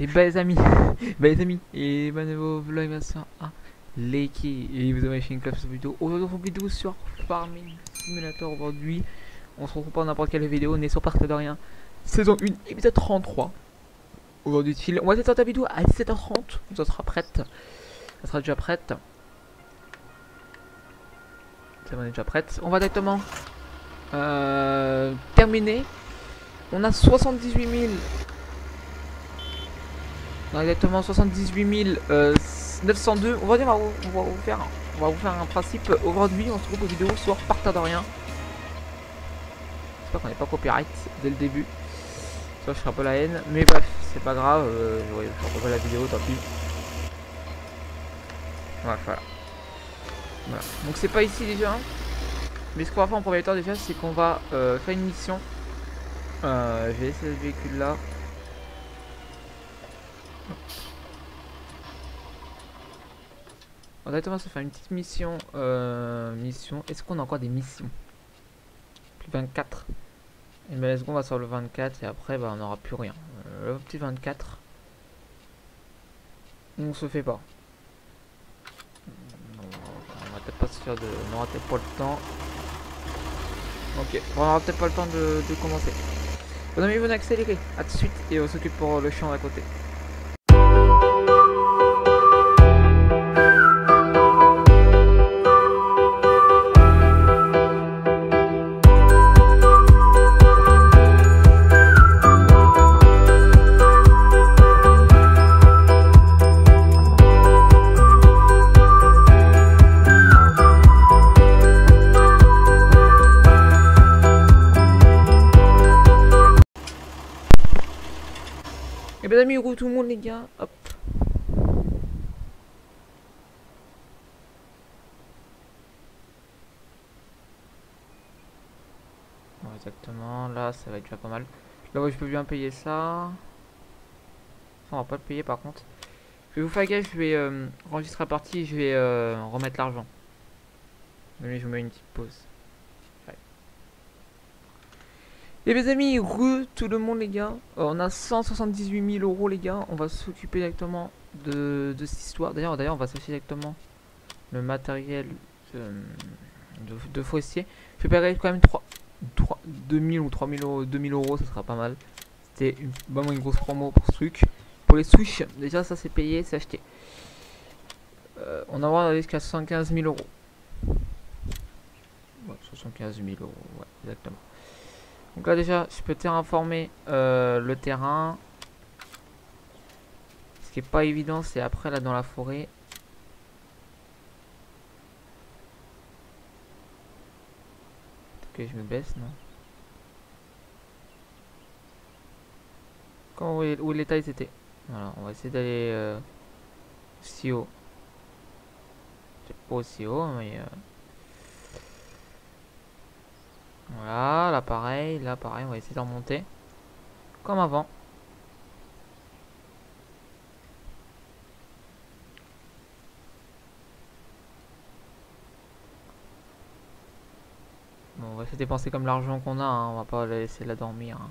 Et bah les amis, bah les amis, et bah nouveau vlog version 1, Leiki, et vous avez fait une classe cette vidéo. Aujourd'hui on sur Farming Simulator aujourd'hui. On se retrouve pas n'importe quelle vidéo, on est sur Parc de rien. Saison 1, épisode 33. Aujourd'hui, on va essayer de la vidéo à 17h30, ça sera prête. Ça sera déjà prête. Ça va, on déjà prête. On va directement euh, terminer. On a 78 000 a exactement 78 902. On va dire, on va, vous faire, on va vous faire un principe. Aujourd'hui, on se trouve aux vidéos sur Partage de rien. J'espère qu'on n'est pas copyright dès le début. Ça, je ferai un peu la haine. Mais bref, c'est pas grave. Euh, je ferai la vidéo, tant pis. voilà. voilà. Donc c'est pas ici déjà. Mais ce qu'on va faire en premier temps déjà, c'est qu'on va euh, faire une mission. Euh, je vais laisser ce véhicule là. Honnêtement, ça fait une petite mission. Euh, mission. Est-ce qu'on a encore des missions? Plus 24. Et ben, est-ce qu'on va sur le 24 et après, bah, on n'aura plus rien. Euh, le petit 24. On se fait pas. on va peut-être pas se faire de. On aura peut-être pas le temps. Ok, on aura peut-être pas le temps de, commencer. Bon amis, vous accélérez. A tout de suite et on s'occupe pour le champ à côté. Tout le monde les gars, hop. exactement, là ça va être déjà pas mal. Là ouais, je peux bien payer ça. on va pas le payer par contre. Je vais vous faire gaffe, je vais euh, enregistrer la partie et je vais euh, remettre l'argent. Mais je vous mets une petite pause. Et mes amis, re tout le monde les gars, euh, on a 178 000 euros les gars, on va s'occuper directement de, cette histoire. D'ailleurs, d'ailleurs, on va s'acheter directement le matériel de, de, forestier. Je paierai quand même 3, 3, 2000 ou 3000 euros, 2000 euros, ça sera pas mal. C'était vraiment une grosse promo pour ce truc. Pour les souches, déjà ça c'est payé, c'est acheté. Euh, on a jusqu'à 75 000 euros. 75 000 euros, ouais, exactement. Donc là déjà, je peux terraformer euh, le terrain. Ce qui est pas évident, c'est après là dans la forêt. Ok, je me baisse, non Quand, où, les tailles c'était Voilà, on va essayer d'aller euh, si haut. C'est pas aussi haut, mais... Euh, voilà, là pareil, là pareil, on va essayer de remonter. Comme avant. On va de dépenser comme l'argent qu'on a, hein. on va pas laisser la dormir. Hein.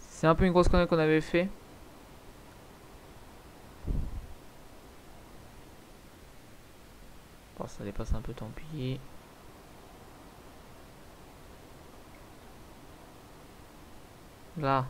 C'est un peu une grosse connerie qu'on avait fait. Bon, ça dépasse un peu, tant pis. да.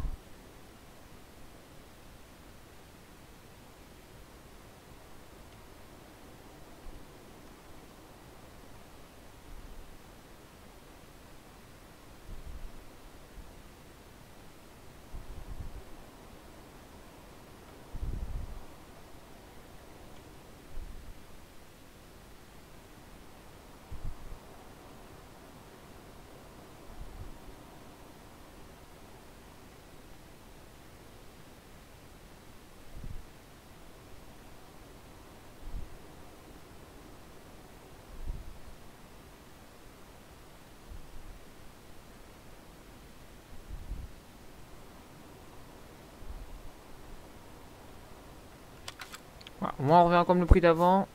Moi, on revient comme le prix d'avant.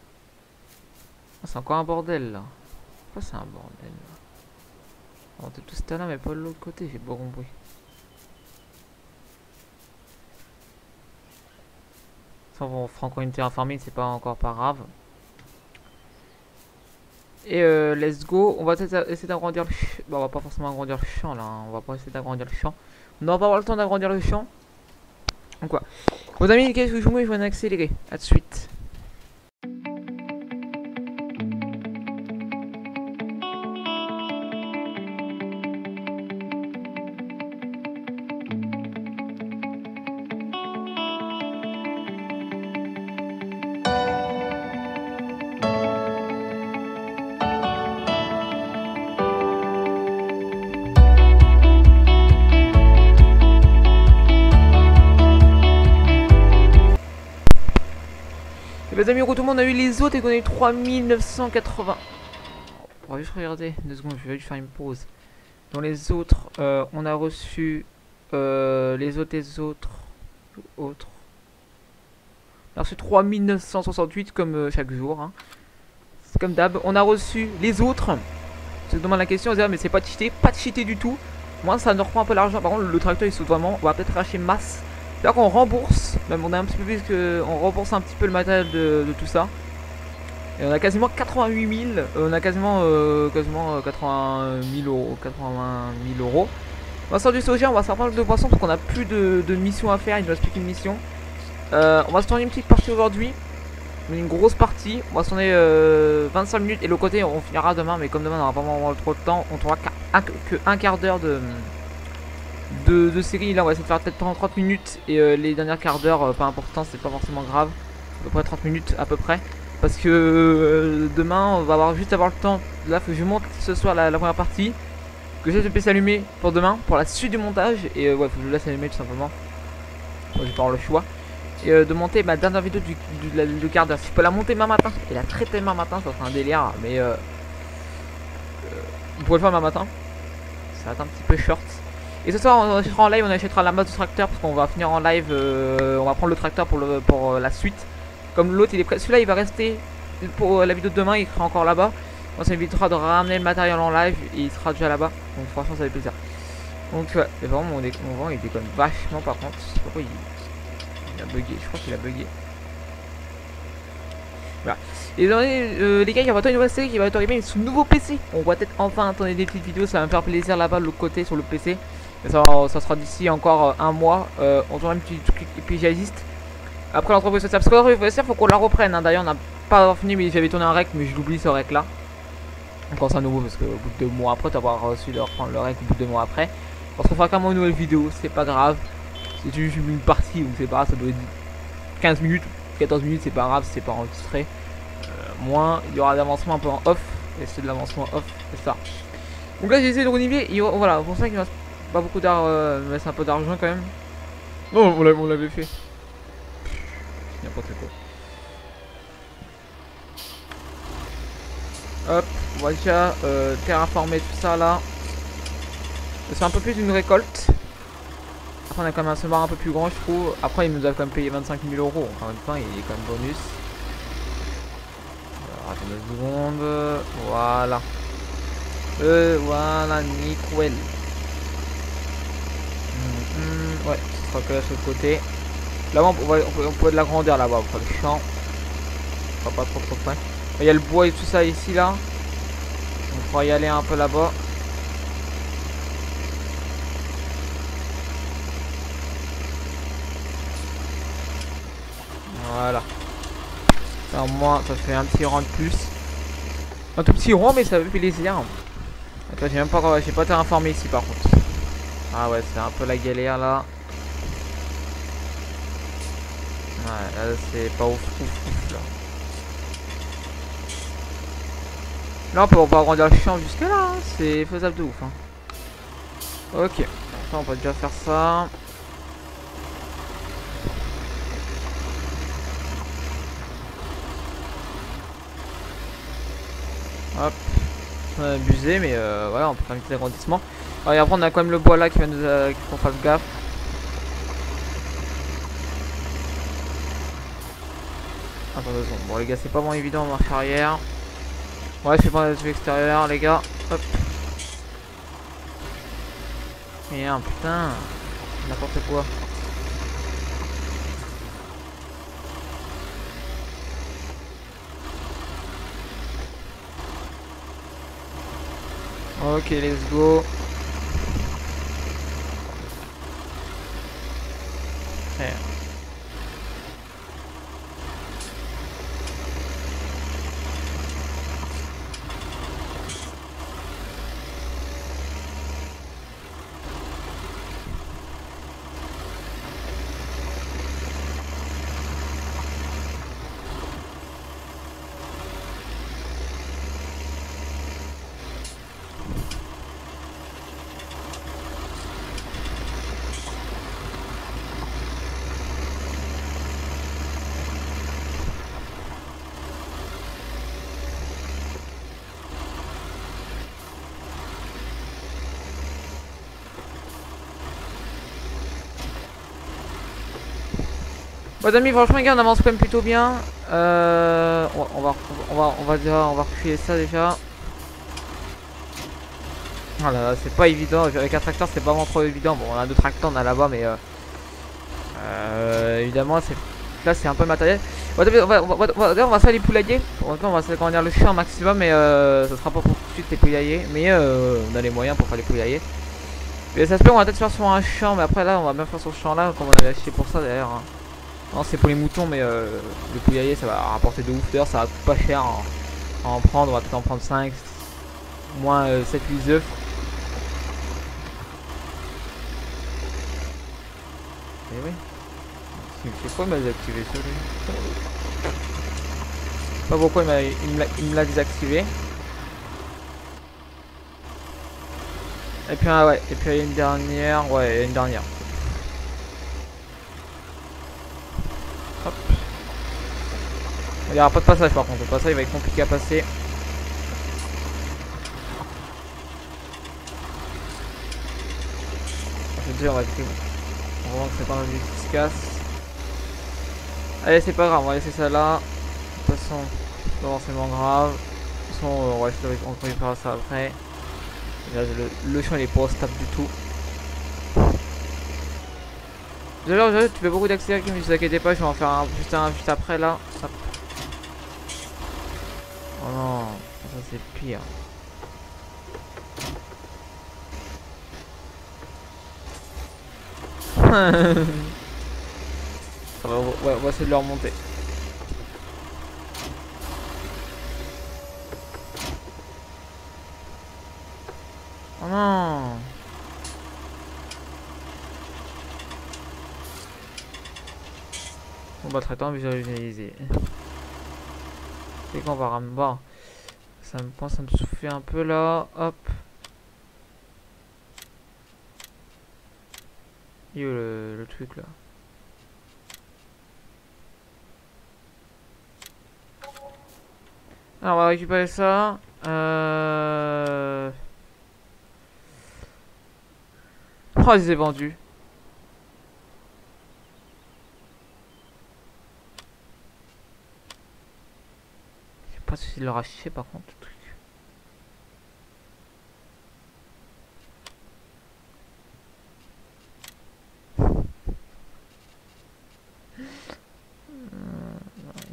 Ah, c'est encore un bordel, là. Pourquoi c'est un bordel, là On était tous là, mais pas de l'autre côté. J'ai pas compris. Sans bon, franco une terre farming, c'est pas encore pas grave. Et euh, let's go. On va peut-être essayer d'agrandir le champ. Bon, on va pas forcément agrandir le champ là. Hein. On va pas essayer d'agrandir le champ. On va pas avoir le temps d'agrandir le champ. Donc quoi. Vos amis, qu'est-ce que je vous je vais en accélérer. A de suite. Les amis, tout le monde a eu les autres et qu'on a eu 3980. On va juste regarder deux secondes, je vais juste faire une pause. Dans les autres, euh, on a reçu euh, les autres, les autres, autres. On a reçu 3968 comme euh, chaque jour. Hein. C'est comme d'hab. On a reçu les autres. Je demande la question, mais c'est pas cheaté, pas cheaté du tout. Moi, ça nous reprend un peu l'argent. Par contre, le tracteur il saute vraiment. On va peut-être racheter masse là qu'on rembourse, même on a un petit peu plus que on rembourse un petit peu le matériel de, tout ça. Et on a quasiment 88 000, euh, on a quasiment euh, quasiment 80 euh, 000 euros, 80 000 euros. On va sortir du soja, on va sortir de poisson parce qu'on a plus de, missions à faire, il nous reste plus qu'une mission. on va se tourner une petite partie aujourd'hui, une grosse partie. On va se tourner 25 minutes et le côté on finira demain, mais comme demain on aura vraiment trop de temps, on trouvera qu'un quart d'heure de de, série. Là, on va essayer de faire peut-être 30 minutes et euh, les dernières quarts d'heure, euh, pas important, c'est pas forcément grave. À peu près 30 minutes à peu près. Parce que euh, demain, on va avoir juste avoir le temps. Là, faut que je monte ce soir la, première partie. Que j'ai le PC allumé pour demain, pour la suite du montage. Et ouais, faut que je le laisse allumer tout simplement. J'ai pas le choix. Et de monter ma dernière vidéo du, du, quart d'heure. Si je peux la monter demain matin et la traiter demain matin, ça sera un délire. Mais vous pouvez le faire demain matin. Ça va être un petit peu short. Et ce soir, on achètera en live, on achètera la masse du tracteur parce qu'on va finir en live. Euh, on va prendre le tracteur pour, le, pour euh, la suite. Comme l'autre, il est prêt. Celui-là, il va rester pour la vidéo de demain. Il sera encore là-bas. On s'invitera de ramener le matériel en live et il sera déjà là-bas. Donc, franchement, ça fait plaisir. Donc, ouais, vraiment mon, vent, il déconne vachement par contre. Pourquoi il, a bugué. Je crois qu'il a bugué. Voilà. Et euh, les gars, il y aura une nouvelle série qui va être arrivée sur nouveau PC. On va peut-être enfin attendre des petites vidéos. Ça va me faire plaisir là-bas de l'autre côté sur le PC ça, sera d'ici encore euh, un mois. Euh, on tourne un petit truc épigéiste. Après l'entreprise sociale. Parce que il faut qu'on la reprenne. Hein. D'ailleurs, on n'a pas fini, mais j'avais tourné un rec, mais je l'oublie ce rec là. Encore à nouveau parce que au bout de deux mois après, d'avoir reçu de reprendre le rec au bout de deux mois après. On se refera quand même une nouvelle vidéo, c'est pas grave. C'est juste une partie ou c'est pas grave, ça doit être 15 minutes, 14 minutes, c'est pas grave, c'est pas enregistré. Euh, moins, il y aura d'avancement un peu en off. Et c'est de l'avancement off, c'est ça. Donc là j'ai essayé de reniveler, et voilà, pour ça qu'il va pas beaucoup d'argent, euh, mais c'est un peu d'argent quand même. Non, on l'avait fait. N'importe quoi. Hop, on va déjà euh, terraformer tout ça là. C'est un peu plus d'une récolte. Après, on a quand même un semoir un peu plus grand, je trouve. Après, il nous a quand même payé 25 000 euros. En même temps, il est quand même bonus. Alors, attendez une seconde. Voilà. Euh, voilà, nickel. Ouais, ce sera que là sur le côté. Là-bas, on, on, on, peut de la grandeur là-bas, on le champ. Va pas trop trop près. Il y a le bois et tout ça ici là. On pourra y aller un peu là-bas. Voilà. Au moins, ça fait un petit rang de plus. Un tout petit rang, mais ça fait plaisir. Attends, j'ai même pas, j'ai pas été informé ici par contre. Ah ouais, c'est un peu la galère là. Ouais, là c'est pas ouf, ouf, là. Là on peut, peut agrandir le champ jusque là, hein. c'est faisable de ouf. Hein. Ok, on va déjà faire ça. Hop, abusé mais euh, voilà on peut faire un petit agrandissement. et après on a quand même le bois là qui va nous euh, qu'on fasse gaffe. Attends. Bon les gars c'est pas moins évident en marche arrière. Ouais c'est pas la vue extérieure les gars. Hop. Merde putain. N'importe quoi. Ok let's go. Bon amis franchement les gars on avance quand même plutôt bien. Euh, on, va, on, va, on va déjà on va reculer ça déjà. Voilà c'est pas évident. Avec un tracteur c'est pas vraiment trop évident. Bon on a deux tracteurs on a là-bas mais euh, euh, évidemment là c'est un peu matériel. On va, on va, on va, on va faire les poulaillers. On va dire, le champ maximum mais euh, ça sera pas pour tout de suite les poulaillers. Mais euh, on a les moyens pour faire les poulaillers. Et ça se peut on va peut-être faire sur un champ mais après là on va bien faire sur ce champ là comme on avait acheté pour ça d'ailleurs hein. Non, c'est pour les moutons, mais euh, le poulailler ça va rapporter de ouf. D'ailleurs, ça va pas cher à en, prendre. On va peut-être en prendre 5, moins 7 8 œufs. Et oui. Il me fait quoi, il m'a désactivé ça lui Pas pourquoi il me l'a désactivé. Et puis, ah ouais, et puis une dernière, ouais, une dernière. Il n'y aura pas de passage par contre, le passage il va être compliqué à passer. Je on va On va que c'est pas un qui se casse. Allez, c'est pas grave, on va laisser ça là. De toute façon, c'est pas forcément grave. De toute façon, on va essayer on faire ça après. Le, le champ il est pas stable du tout. D'ailleurs, tu fais beaucoup d'accélérés, ne vous inquiétez pas, je vais en faire un juste, un, juste après là non, ça c'est pire. ça va, ouais, on va essayer de le remonter. Oh non On va traitant visualisé. C'est qu'on va ramener. Ça me pense à me souffler un peu là. Hop. Il le, le truc là? Alors on va récupérer ça. Euh... Oh, ils ont vendu. pas si le racheter par contre le truc.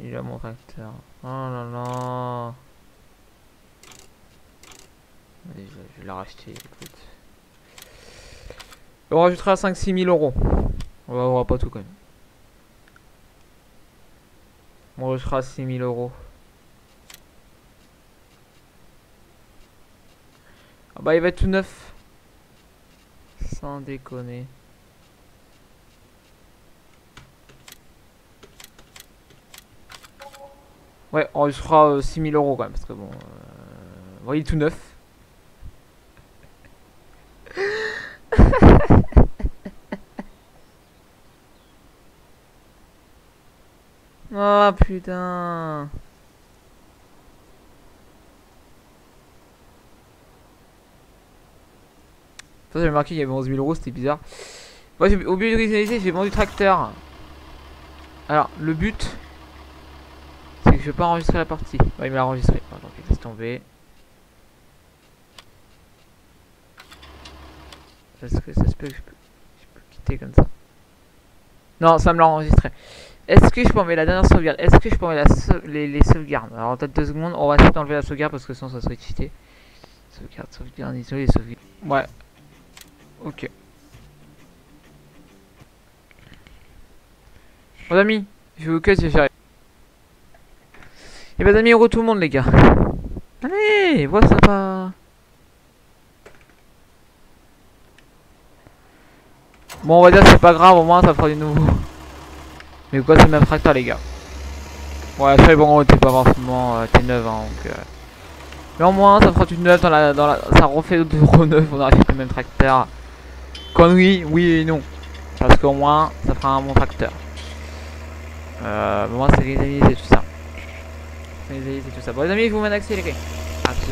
Il a Oh là là. Je, vais la racheter, écoute. On rajoutera 5-6 000 euros. On va voir pas tout quand même. On rajoutera 6 000 euros. Ah bah il va être tout neuf. Sans déconner. Ouais, on lui fera 6000 euros quand même, parce que bon... Euh... il est tout neuf. oh putain Ça, j'ai marqué qu'il y avait 11 000 euros, c'était bizarre. Moi, au but de j'ai vendu tracteur. Alors, le but, je vais pas enregistrer la partie. Ouais, il m'a enregistré. donc, laisse tomber. Est-ce que ça se peut que je peux, quitter comme ça? Non, ça me l'a enregistré. Est-ce que je peux enlever la dernière sauvegarde? Est-ce que je peux enlever les, sauvegardes? Alors, peut-être deux secondes. On va essayer d'enlever la sauvegarde parce que sinon, ça serait cheaté. Sauvegarde, sauvegarde, isolé, sauvegarde. Ouais. Ok. Bon amis, je vous casse, j'arrive. Et ben amis, heureux tout le monde les gars. Allez, voilà ça va. Bon, on va dire c'est pas grave, au moins ça fera du nouveau. Mais quoi, c'est le même tracteur, les gars. Ouais, ça, bon, t'es pas forcément. Euh, t'es neuf, hein, donc. Euh... Mais au moins, ça fera du neuf dans la. Dans la ça refait de neuf, on aura le même tracteur. Connerie, oui et non. Parce qu'au moins, ça fera un bon tracteur. Euh, moi, c'est les amis, c'est tout ça. C'est les amis, c'est tout ça. Bon, les amis, je vous mets d'accélérer. À tout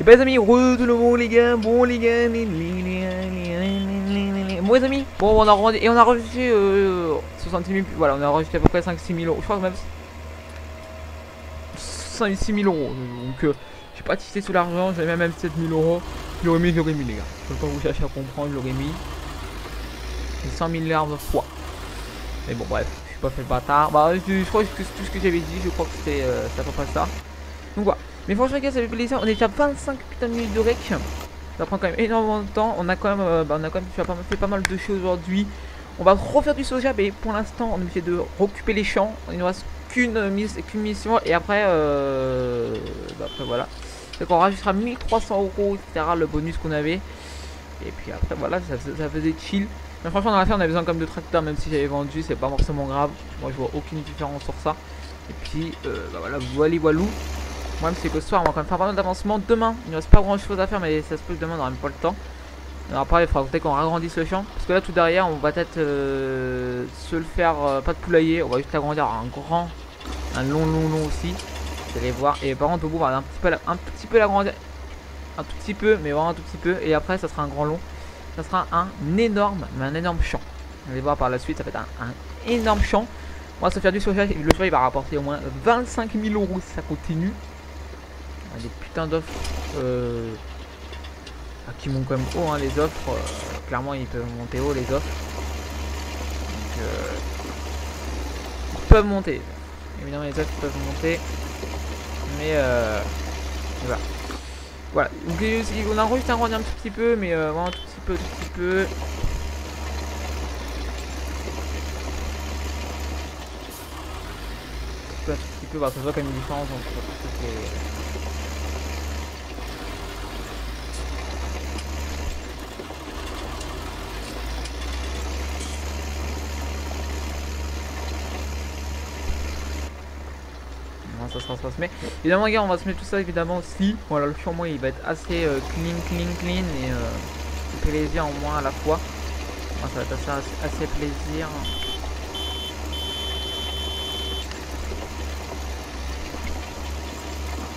Et bah les amis, re tout bon amis, bon on a rendu, et on a rajouté euh, 66 000, voilà on a rajouté à peu près 5-6 000 euros, je crois que même 5 6 000 euros, donc euh, j'ai pas tissé sur l'argent, j'avais même 7 000 euros, je l'aurais mis, je l'aurais mis les gars, je peux pas vous chercher à comprendre, je l'aurais mis, 100 milliards de fois, mais bon bref, je suis pas fait le bâtard, bah je, crois que tout ce que j'avais dit, je crois que c'était euh, à peu près ça, donc voilà. Mais franchement, les gars, ça fait plaisir. On est déjà 25 putain de minutes de rec. Ça prend quand même énormément de temps. On a quand même, euh, bah, on a quand même fait pas, mal de choses aujourd'hui. On va refaire du soja, mais pour l'instant, on obligé de recouper les champs. Il nous reste qu'une mission. Et après, euh, bah, après voilà. Donc on rajoutera 1300 euros, etc. Le bonus qu'on avait. Et puis après, voilà, ça, faisait chill. Mais franchement, dans la fin, on a besoin comme de tracteurs, même si j'avais vendu, c'est pas forcément grave. Moi, je vois aucune différence sur ça. Et puis, euh, bah, voilà, voilà, voilou problème c'est que ce soir on va quand même faire pas mal d'avancement. Demain, il ne reste pas grand chose à faire, mais ça se peut que demain on n'aura même pas le temps. Alors après, il faudra qu'on ragrandisse le champ. Parce que là, tout derrière, on va peut-être euh, se le faire, euh, pas de poulailler. On va juste agrandir un grand, un long, long, long aussi. Vous allez voir. Et par contre, au bout, on va un petit peu, un petit peu l'agrandir. Un tout petit peu, mais vraiment un tout petit peu. Et après, ça sera un grand long. Ça sera un énorme, mais un énorme champ. Vous allez voir par la suite, ça va être un, énorme champ. On va se faire du soja. Le il va rapporter au moins 25 000 euros si ça continue des putains d'offres euh, ah, qui montent quand même haut hein, les offres euh, clairement ils peuvent monter haut les offres. Donc euh, ils peuvent monter. Évidemment les offres peuvent monter mais euh, voilà. Voilà. Donc on a enregistré un un tout petit peu mais vraiment un tout petit peu tout petit peu. Un petit peu, bah, ça voit quand même une différence entre ça se met. Évidemment, gars, on va se mettre tout ça évidemment aussi. Voilà, le champ, moi, il va être assez euh, clean, clean, clean et euh, plaisir en moins à la fois. ça va être assez, assez plaisir.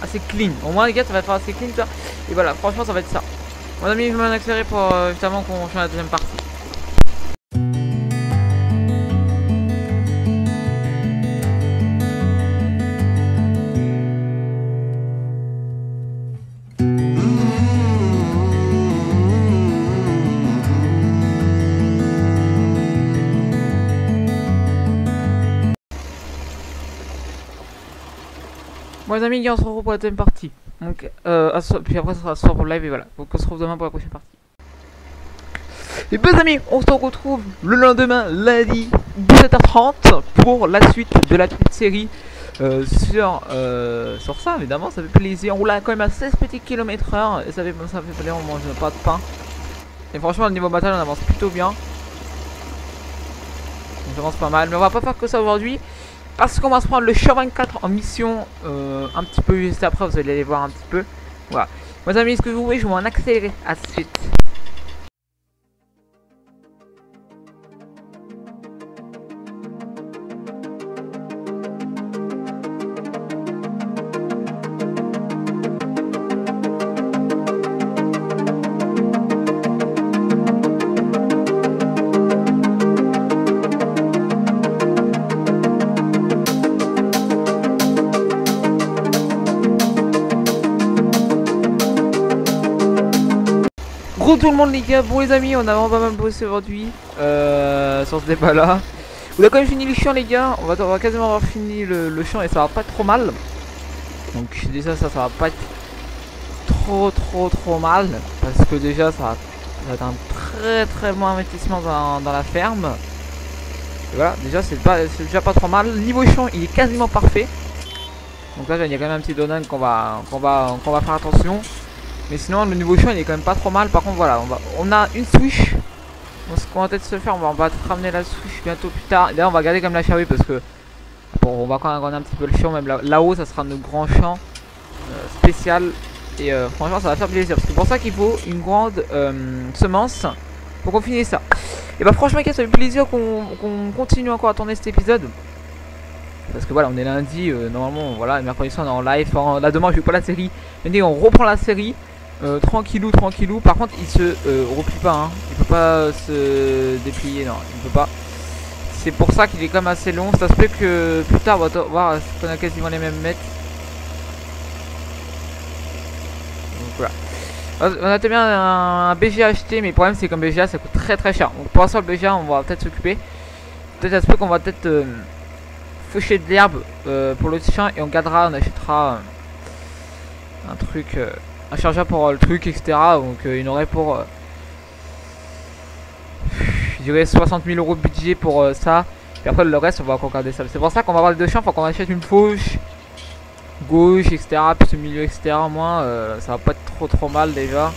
Assez clean. Au moins, les gars, ça va être assez clean, ça. Et voilà, franchement, ça va être ça. Mon ami, je vais m'accélérer pour euh, justement qu'on change la deuxième partie. Les amis, on se retrouve pour la deuxième partie. Donc, euh, puis après, ça sera soir pour le live et voilà. Donc, on se retrouve demain pour la prochaine partie. Et ben amis, on se retrouve le lendemain, lundi, 17h30 pour la suite de la petite série euh, sur, euh, sur ça, évidemment, ça fait plaisir. On roule quand même à 16 petits kilomètres heure et ça fait, ça fait plaisir, on mange pas de pain. Et franchement, le niveau bataille, on avance plutôt bien. On avance pas mal, mais on va pas faire que ça aujourd'hui. Parce qu'on va se prendre le Char 24 en mission euh, un petit peu juste après, vous allez aller voir un petit peu. Voilà. Mes amis, ce que vous voulez, je vais m'en accélérer. À de suite. Gros tout le monde les gars, bon les amis, on a vraiment pas mal bossé aujourd'hui sur ce débat là. On a quand même fini le champ les gars, on va, on va quasiment avoir fini le, le champ et ça va pas être trop mal. Donc déjà ça, ça va pas être trop trop trop mal parce que déjà ça va, être un très très bon investissement dans, dans la ferme. Et voilà, déjà c'est pas c'est déjà pas trop mal. Niveau champ, il est quasiment parfait. Donc là il y a quand même un petit donut qu'on va qu'on va qu'on va faire attention. Mais sinon le niveau champ il est quand même pas trop mal. Par contre voilà, on va on a une switch. Donc ce qu'on va peut-être se faire, on va, on va ramener la switch bientôt plus tard. Là on va garder comme la charrue parce que bon, on va quand même agrandir un petit peu le champ, même là-haut ça sera notre grand champ euh, spécial. Et euh, franchement ça va faire plaisir. C'est pour ça qu'il faut une grande euh, semence pour qu'on finisse ça. Et bah franchement ça fait plaisir qu'on continue encore à tourner cet épisode. Parce que voilà on est lundi, normalement voilà mercredi soir on est en live. Enfin, là demain je vais pas la série. Lundi on reprend la série. Euh, tranquillou, tranquillou. Par contre, il se euh, replie pas. Hein. Il peut pas se déplier. Non, il peut pas. C'est pour ça qu'il est quand même assez long. Ça se peut que plus tard, on va voir qu'on a quasiment les mêmes mètres. Donc voilà. On a bien un, BGA acheté, mais le problème c'est qu'un BGA ça coûte très très cher. Donc pour l'instant, le BGA, on va peut-être s'occuper. Peut-être ça se peut qu'on va peut-être euh, faucher de l'herbe euh, pour le chien et on gardera, on achètera euh, un truc. Euh, un chargeur pour euh, le truc, etc. Donc euh, il aurait pour, euh, je dirais 60 000 euros de budget pour ça. Et après le reste, on va encore garder ça. C'est pour ça qu'on va avoir les deux champs, faut qu'on achète une fauche gauche, etc. Puis ce milieu, etc. Moi, ça va pas être trop trop mal déjà.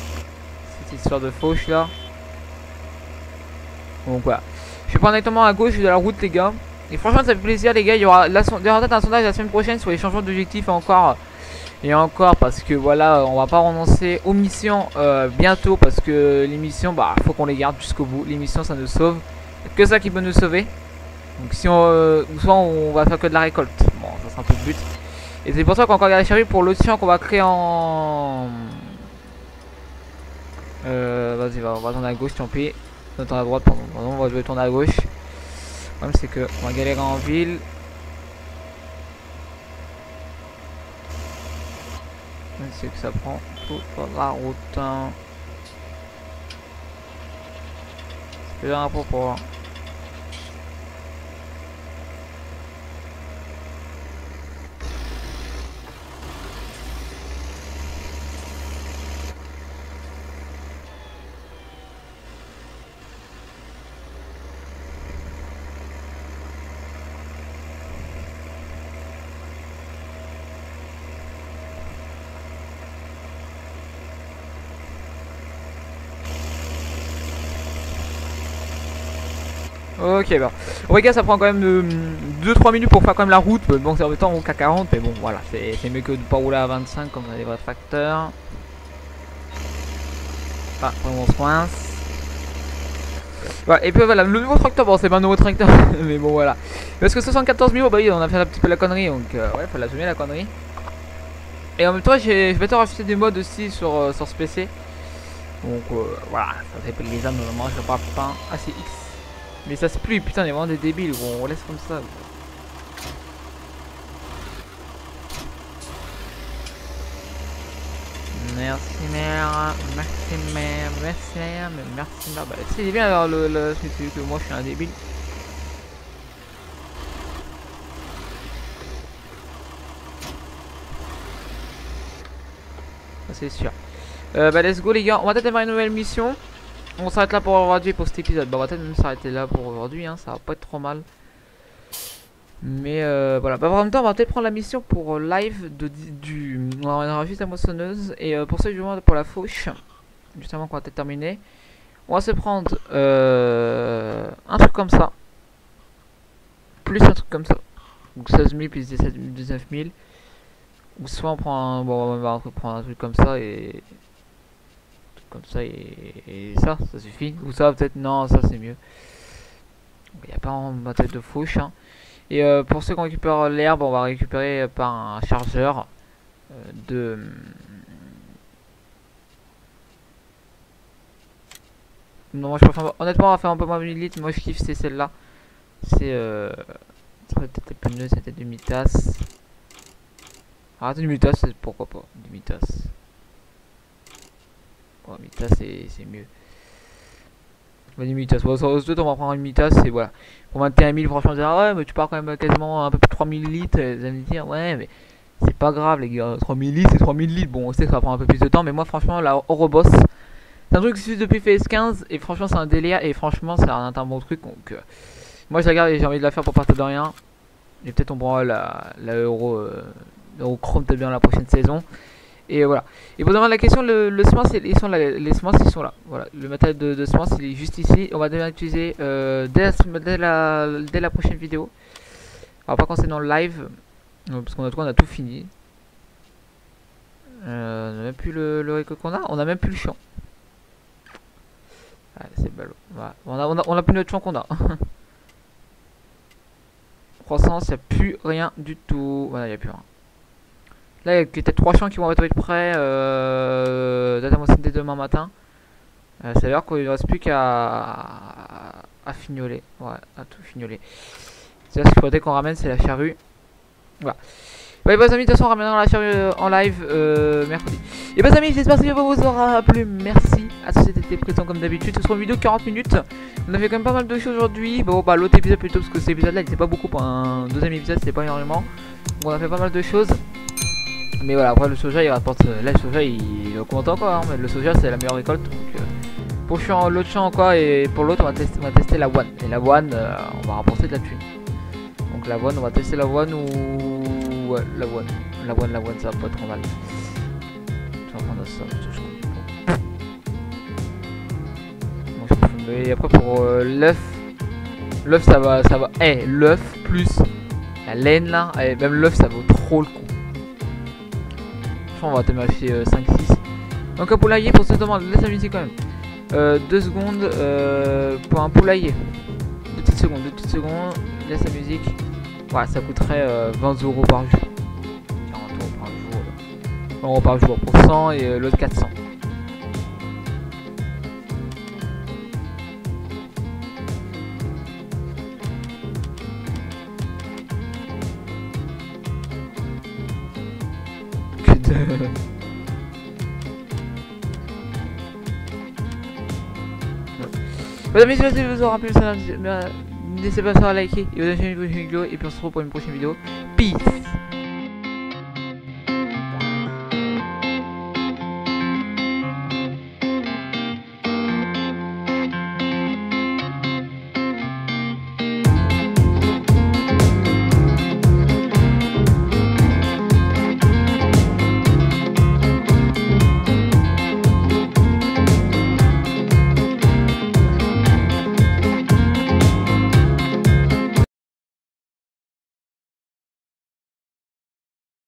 Cette histoire de fauche là. Donc voilà. Je prendre directement à gauche de la route, les gars. Et franchement, ça fait plaisir, les gars. Il y aura, la, il y peut-être un sondage la semaine prochaine sur les changements d'objectifs encore. Et encore parce que voilà, on va pas renoncer aux missions euh, bientôt parce que les missions, bah faut qu'on les garde jusqu'au bout. Les missions ça nous sauve. Que ça qui peut nous sauver. Donc si on, euh, soit on va faire que de la récolte. Bon, ça sera un peu le but. Et c'est pour ça qu'on va encore garder charrue pour l'océan qu'on va créer en... Euh, vas-y, on va tourner à gauche, tant pis. On va tourner à droite, pardon. on va jouer tourner à gauche. Le problème c'est que on va galérer en ville. C'est que ça prend toute la route. Hein. C'est un propos. Ok, bah. Regarde, ça prend quand même 2-3 euh, minutes pour faire quand même la route. Bon, c'est en même temps, on 40, mais bon, voilà, c'est mieux que de pas rouler à 25 comme dans les vrais tracteurs. Ah, on se coince. Ouais, et puis voilà, le nouveau tracteur, bon, c'est pas un nouveau tracteur, mais bon, voilà. Parce que 74 000, bah oui, on a fait un petit peu la connerie, donc euh, ouais, faut l'assumer la connerie. Et en même temps, vais te rajouter des modes aussi sur, euh, sur ce PC. Donc voilà, ça fait les âmes, normalement, je parle pas. Ah, c'est X. Mais ça se plie, putain, y a vraiment des débiles, gros. On laisse comme ça. Merci mère, merci mère, merci mère, merci mère. Bah, c'est bien alors le, le que moi je suis un débile. c'est sûr. Euh, bah let's go les gars, on va peut-être avoir une nouvelle mission. On s'arrête là pour aujourd'hui pour cet épisode. Bah, on va peut-être même s'arrêter là pour aujourd'hui, hein. ça va pas être trop mal. Mais euh, voilà, bah, en même temps, on va peut-être prendre la mission pour euh, live de, du. On aura juste la moissonneuse. Et euh, pour ça, du pour la fauche, justement, qu'on va peut-être terminer. On va se prendre un truc comme ça. Plus un truc comme ça. Donc 16 000 plus 17 19 000. Ou soit on prend un. Bon, on va prendre un truc comme ça et comme ça et, ça, ça suffit. Ou ça peut-être, non, ça c'est mieux. Il n'y a pas en ma tête de fauche. Hein. Et euh, pour ceux qui récupèrent l'herbe, on va récupérer par un chargeur euh, de... Non, moi je préfère... Honnêtement, on va faire un peu moins litres. Moi je kiffe, c'est celle-là. C'est... Euh... peut-être les pneus, c'était du Mitas. Ah, du Mitas, pourquoi pas. Du Mitas. Oh, Mitas, c'est mieux. Vas-y, Mitas. Bon, sur Rose 2, on va prendre une Mitas. Et voilà. Pour 21 000, franchement, ouais, mais tu pars quand même quasiment un peu plus de 3000 litres. Vous allez me dire, ouais, mais c'est pas grave, les gars. 3000 litres, c'est 3000 litres. Bon, on sait que ça va prendre un peu plus de temps. Mais moi, franchement, la Oroboss, c'est un truc que je suis depuis FS15. Et franchement, c'est un délire. Et franchement, c'est un, un bon truc. Donc, euh, moi, je regarde et j'ai envie de la faire pour partir de rien. Et peut-être on prendra la, la Euro, euh, Chrome peut-être bien la prochaine saison. Et voilà. Et pour demander la question, le, semence, ils sont là, les semences ils sont là. Voilà, le matériel de, de semence il est juste ici. On va devoir l'utiliser euh, dès, la, prochaine vidéo. Alors pas quand c'est dans le live, euh, parce qu'on a, on a tout fini. On a même plus le, le qu'on a, on a même plus le champ. C'est ballot. Voilà. On, a, on, a, on a plus notre champ qu'on a. Croissance, il n'y a plus rien du tout. Voilà, il n'y a plus rien. Là, il y a peut-être 3 champs qui vont être prêts. Euh, dès demain matin. Euh, ça veut dire qu'il ne reste plus qu'à à fignoler. Ouais, à tout fignoler. C'est ce qu'il faudrait qu'on ramène, c'est la charrue. Voilà. Ouais, les amis, de toute façon, on ramènera la charrue euh, en live euh, mercredi. Et bah, amis, j'espère que ça vous aura plu. Merci à tous été présent comme d'habitude. Ce sera une vidéo de 40 minutes. On a fait quand même pas mal de choses aujourd'hui. Bon, bah, l'autre épisode plutôt, parce que cet épisode là, il était pas beaucoup. Un deuxième épisode, c'était pas énormément. Bon, on a fait pas mal de choses. Mais voilà, après le soja il rapporte. Euh, là, le soja il, augmente encore, hein, mais le soja c'est la meilleure récolte. Donc, euh, pour l'autre champ quoi, et pour l'autre on, va tester, on va tester la one. Et la one, euh, on va rapporter de la thune. Donc la one, on va tester la one ou. Ouais, la one. La one, la one, ça va pas être trop mal. Je vais prendre ça, Et après pour euh, l'œuf. L'œuf ça va. ça va. Eh, l'œuf plus la laine là. Eh, même l'œuf ça vaut trop le coup on va te acheter 5-6. Donc un poulailler pour se demander, laisse la musique quand même. Euh, deux secondes euh, pour un poulailler. Deux petites secondes, deux petites secondes, laisse la musique. Voilà, ça coûterait 20 euh, euros par jour. 40 euros par jour. 20 euros par jour pour 100 et l'autre 400. Voilà, mes amis, si vous aura plu, n'hésitez pas à liker et vous une vidéo et puis on se retrouve pour une prochaine vidéo. Peace